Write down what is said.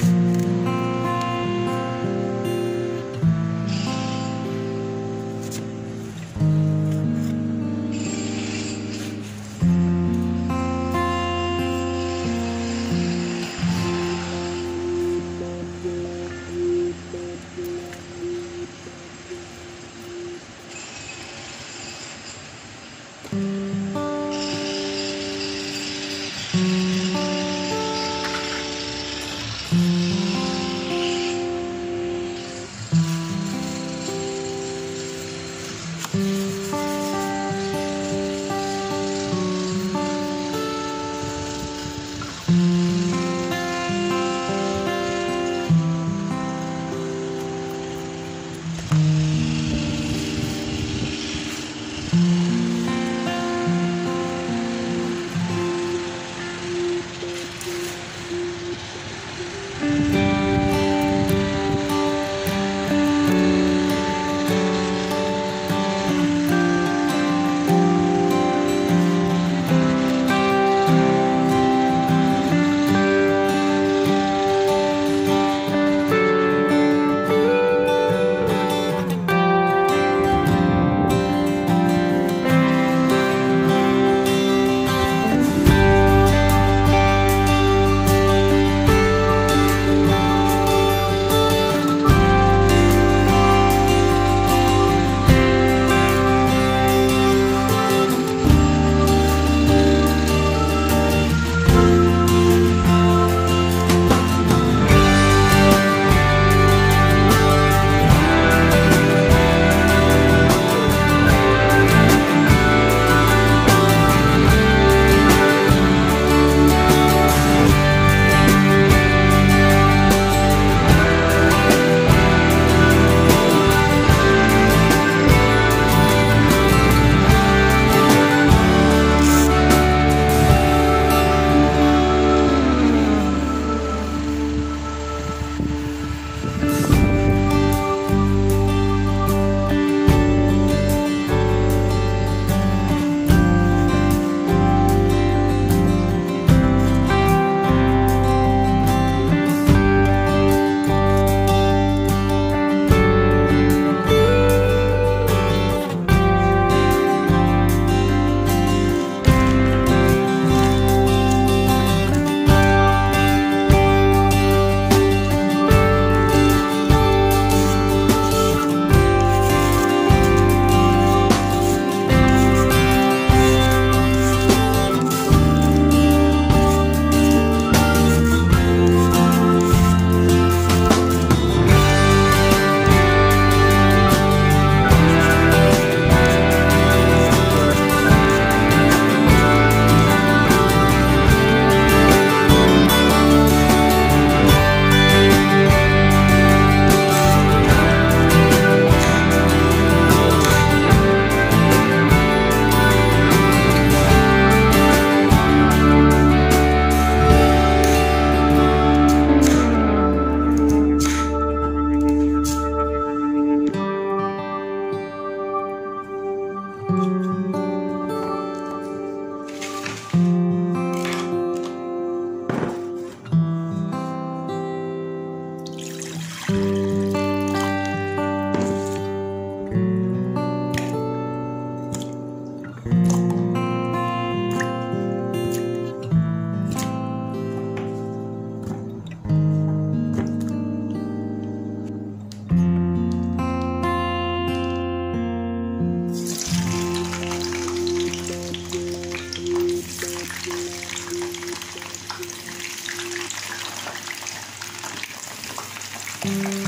Thank Thank you.